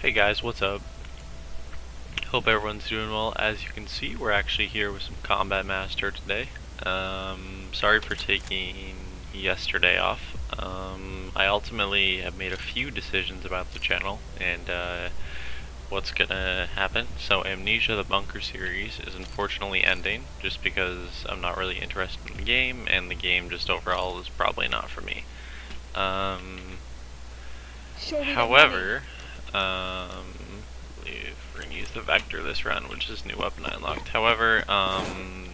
Hey guys, what's up? Hope everyone's doing well. As you can see, we're actually here with some Combat Master today. Um, sorry for taking yesterday off. Um, I ultimately have made a few decisions about the channel and uh, what's gonna happen. So Amnesia the Bunker series is unfortunately ending just because I'm not really interested in the game and the game just overall is probably not for me. Um, however, um, we're going to use the Vector this round, which is new weapon I unlocked. However, um,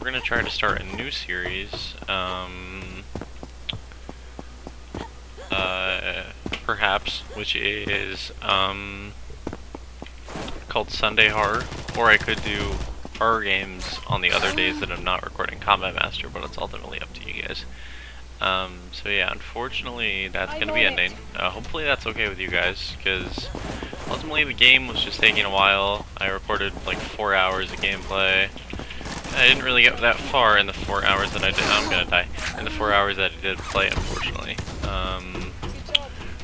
we're going to try to start a new series, um, uh, perhaps, which is um, called Sunday Horror, or I could do horror games on the other days that I'm not recording Combat Master, but it's ultimately up to you guys. Um, so yeah, unfortunately that's going to be ending. Uh, hopefully that's okay with you guys, because ultimately the game was just taking a while. I recorded like four hours of gameplay. I didn't really get that far in the four hours that I did. I'm gonna die. In the four hours that I did play, unfortunately. Um,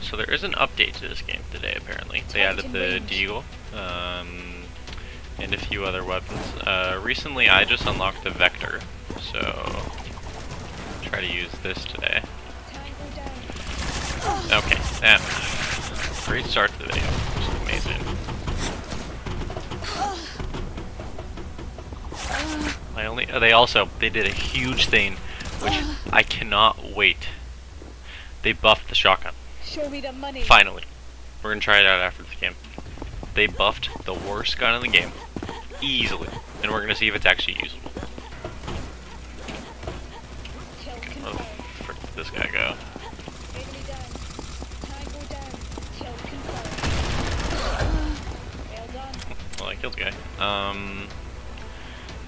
so there is an update to this game today, apparently. They added the Deagle, um, and a few other weapons. Uh, recently, I just unlocked the Vector, so to this today. Okay, that great start to the video, which is amazing. I only uh, they also they did a huge thing, which I cannot wait. They buffed the shotgun. Show me the money. Finally, we're gonna try it out after this game. They buffed the worst gun in the game, easily, and we're gonna see if it's actually usable. Kill Oh, confirmed. frick did this guy go? Enemy down. Tango down. Kill confirmed. Well I killed the guy. Um,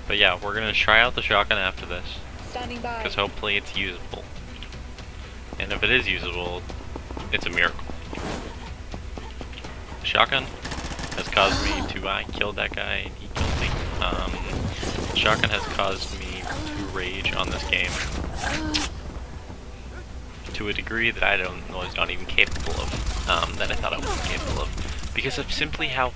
but yeah, we're gonna try out the shotgun after this. Because hopefully it's usable. And if it is usable, it's a miracle. Shotgun has caused me to, I killed that guy and he killed me. Um, shotgun has caused me to rage on this game to a degree that I don't was not even capable of, um, that I thought I was capable of, because of simply how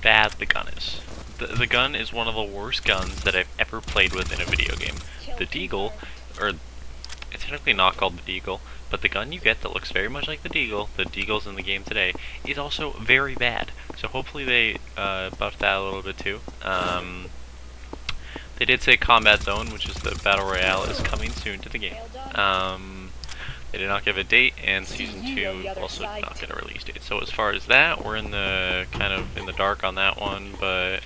bad the gun is. The, the gun is one of the worst guns that I've ever played with in a video game. The Deagle, or it's technically not called the Deagle, but the gun you get that looks very much like the Deagle, the Deagle's in the game today, is also very bad. So hopefully they uh, buffed that a little bit too. Um, they did say Combat Zone, which is the Battle Royale, is coming soon to the game. Um, they did not give a date, and Season 2 also did not get a release date. So as far as that, we're in the kind of in the dark on that one, but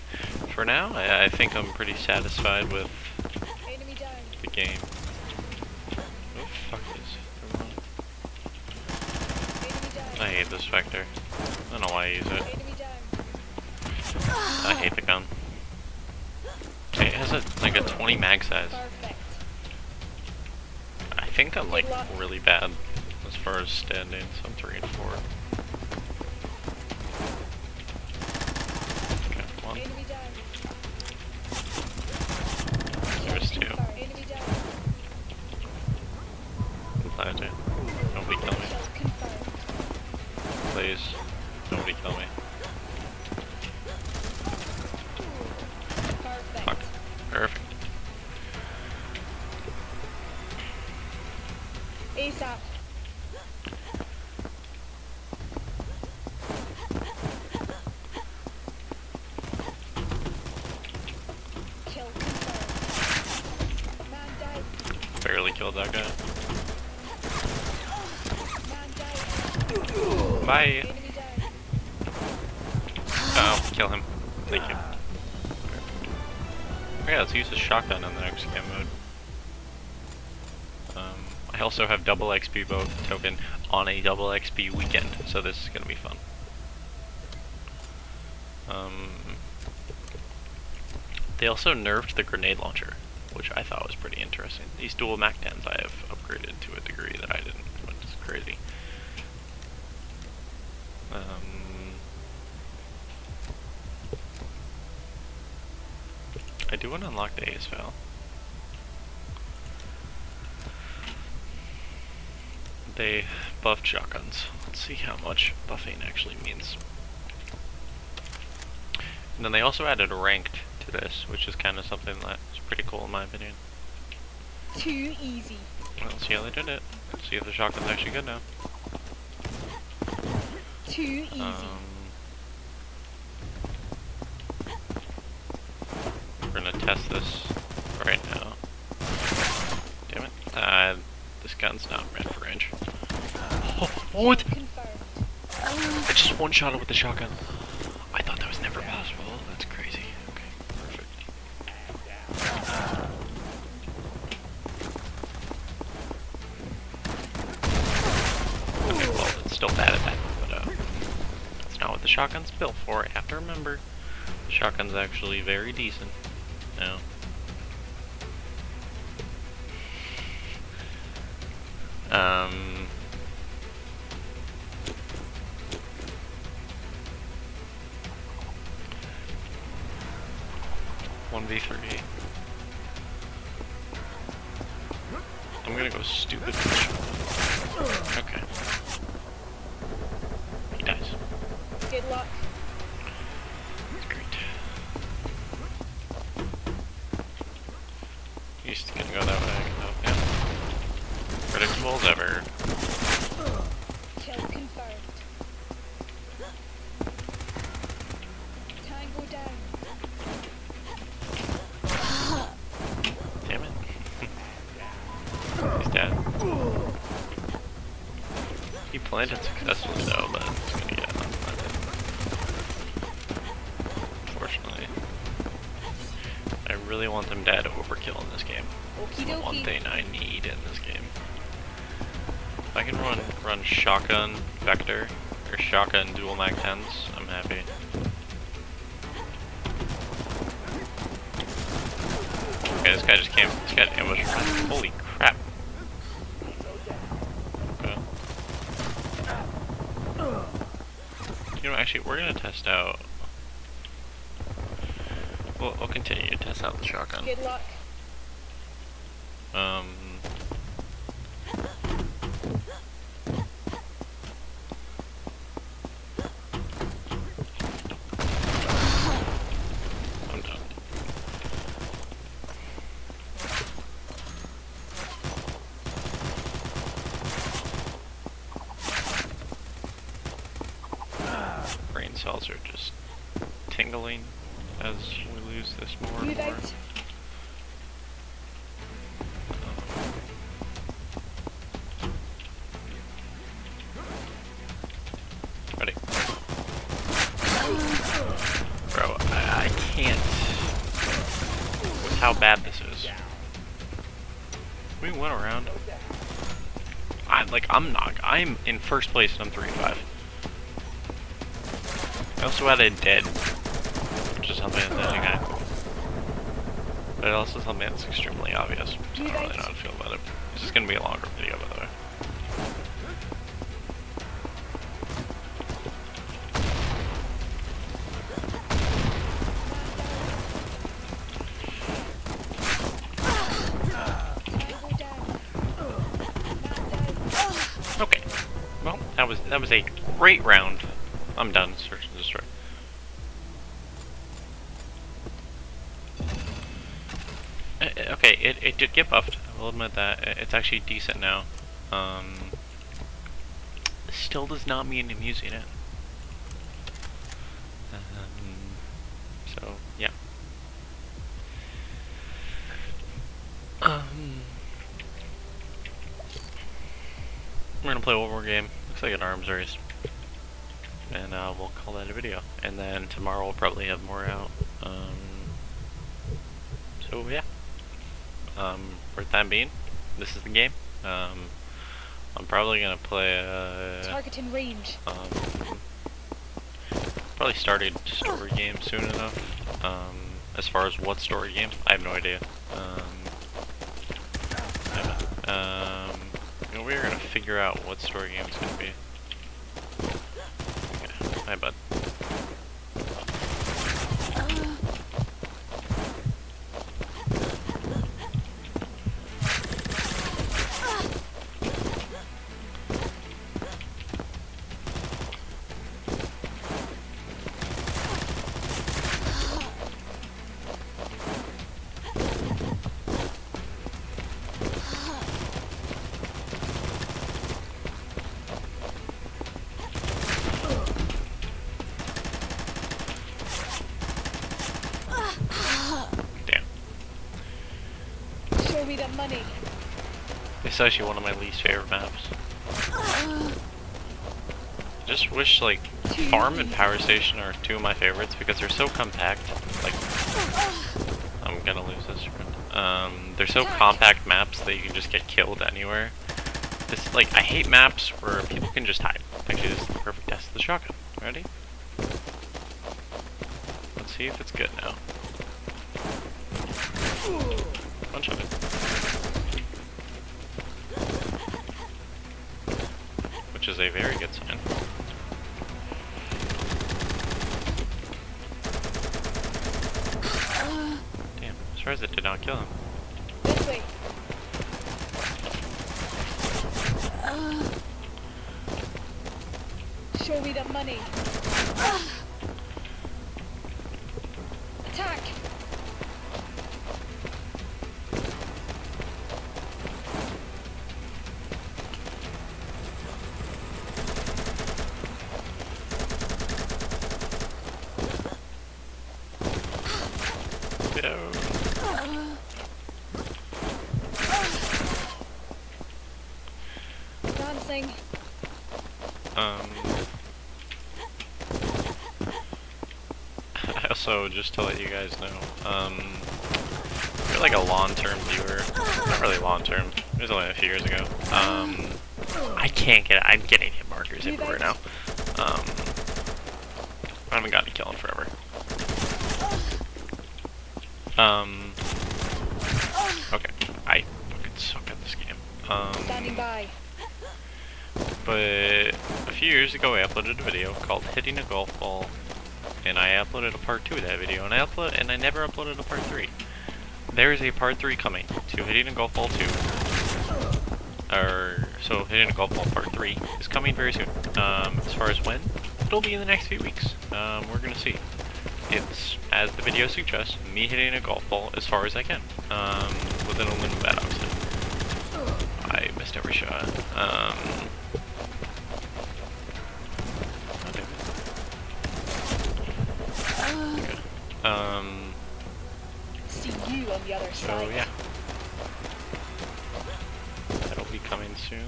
for now, I, I think I'm pretty satisfied with the game. Oh, fuck this. Never mind. Enemy down. I hate this vector. I don't know why I use it. I hate the gun. It has a, like a 20 mag size. Think I'm like really bad as far as standing, so I'm 3 and 4. Okay, one. Enemy two. Confirmed. Enemy down. Plan to. Nobody kill me. Please. Barely killed that guy. Bye! Oh, kill him. Thank you. Okay, let's use the shotgun in the next game mode. Um, I also have double XP token on a double XP weekend, so this is gonna be fun. Um, they also nerfed the grenade launcher, which I thought was pretty interesting. These dual MAC-10s I have upgraded to a degree that I didn't, which is crazy. Um, I do want to unlock the AS Val. They buffed shotguns. Let's see how much buffing actually means. And then they also added a ranked to this, which is kind of something that's pretty cool in my opinion. Too easy. Well, let's see how they did it. Let's see if the shotgun's actually good now. Too easy. Um, we're gonna test this right now. Damn it. Uh, this gun's not meant for range. Oh, what? Confirmed. I just one shot it with the shotgun. Shotgun's built for. I have to remember, the shotgun's actually very decent. Now. Um, one v three. I'm gonna go stupid. Okay. He dies. Good luck. Great. He's gonna go that way. Oh, yeah. Predictable as ever. Kill confirmed. Tango down. Damn it. He's dead. He planted successfully though, but he's gonna get unplanted. Unfortunately. I really want them to dead overkill in this game. Okie the one thing I need in this game. If I can run run shotgun vector or shotgun dual MAC-10s, I'm happy. Okay, this guy just came. This guy ambushed. Holy crap! Okay. You know, actually, we're gonna test out. We'll, we'll continue to test out the shotgun. Good luck. Um. I'm done. Brain cells are just tingling as we lose this more and more. Ready. Bro, I, I can't. With how bad this is. We went around. I like I'm not I'm in first place and I'm three and five. I also had a dead. Which is something that I got. But it also something that's extremely obvious. I don't really know how to feel about it. This is gonna be a longer video by the way. Okay. Well, that was that was a great round. I'm done. Search and destroy. Uh, uh, It, it did get buffed. I will admit that. It's actually decent now. Um, still does not mean I'm using it. Um, so, yeah. Um, we're gonna play one more game. Looks like an arms race. And uh, we'll call that a video. And then tomorrow we'll probably have more out. Um, so yeah. Um, for the time being, this is the game. Um, I'm probably gonna play. Uh, Targeting range. um, probably started story game soon enough. Um, as far as what story game, I have no idea. Um, um, you know, we're gonna figure out what story game it's gonna be. Okay, hi bud. Money. It's actually one of my least favorite maps. I just wish like Farm and Power Station are two of my favorites because they're so compact. Like, I'm gonna lose this. friend. Um, they're so compact maps that you can just get killed anywhere. This like I hate maps where people can just hide. Actually, this is the perfect test of the shotgun. Ready? Let's see if it's good now. Bunch of it. Which is a very good sign. Damn, I'm surprised it did not kill him. Show me the money. Ah. Attack! Go. Dancing. Um. I also, just to let you guys know, um, if you're like a long-term viewer, not really long-term, it was only a few years ago, um, I can't get, I'm getting hit markers everywhere now. Um, I haven't gotten a kill in forever. Um, okay, I fucking suck at this game. Standing Um, by. but a few years ago I uploaded a video called Hitting a Golf Ball, and I uploaded a part 2 of that video, and I upload and I never uploaded a part 3. There is a part 3 coming to Hitting a Golf Ball 2. Or, so Hitting a Golf Ball part 3 is coming very soon. Um, as far as when, it'll be in the next few weeks. Um, we're gonna see. It's, as the video suggests, me hitting a golf ball as far as I can. Um, within a limit bat, obviously. I missed every shot. Um, oh, damn it. Good. Um, See you on the other so side. yeah. That'll be coming soon.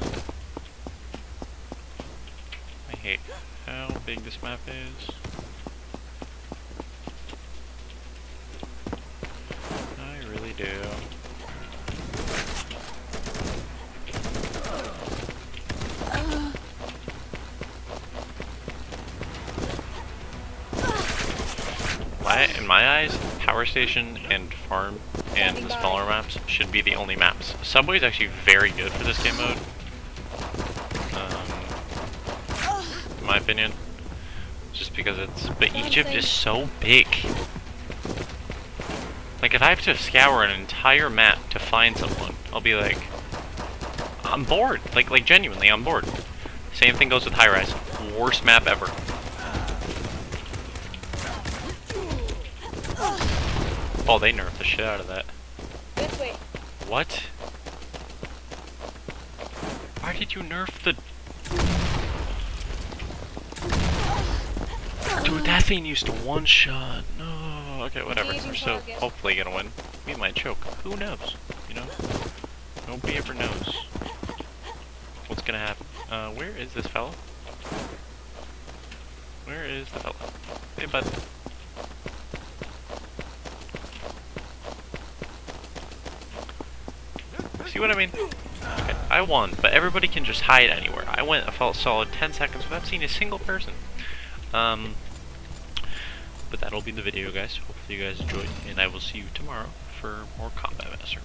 I hate how big this map is. In my eyes, Power Station and Farm and the smaller maps should be the only maps. Subway is actually very good for this game mode. Um, in my opinion. Just because it's... But Egypt is so big. Like, if I have to scour an entire map to find someone, I'll be like... I'm bored. Like, like genuinely, I'm bored. Same thing goes with High Rise. Worst map ever. Oh, they nerfed the shit out of that. This way. What? Why did you nerf the... Dude, that thing used to one-shot. No. Okay, whatever. We're still hopefully gonna win. We might choke. Who knows? You know? Nobody ever knows what's gonna happen. Uh, where is this fellow? Where is the fellow? Hey, bud. See what I mean? Okay, I won, but everybody can just hide anywhere. I went, felt solid 10 seconds without seeing a single person. Um, but that'll be the video, guys. Hopefully you guys enjoyed, and I will see you tomorrow for more Combat Master.